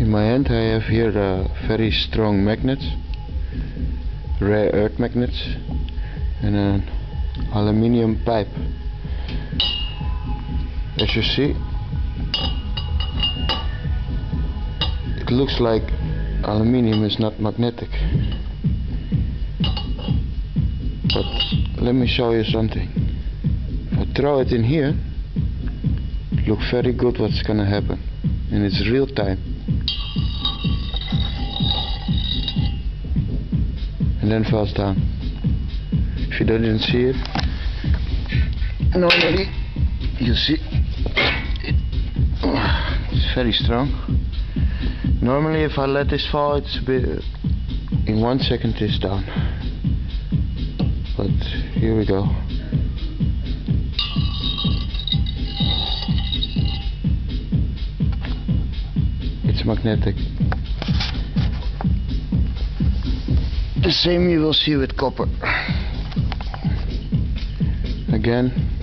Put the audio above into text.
In my hand I have here a very strong magnet rare earth magnets, and an aluminium pipe. As you see, it looks like aluminium is not magnetic. But let me show you something. If I throw it in here, look very good what's gonna happen. And it's real time. And then falls down. If you don't even see it, normally you see it, it's very strong. Normally if I let this fall it's a bit in one second it's down. But here we go. It's magnetic. The same you will see with copper. Again,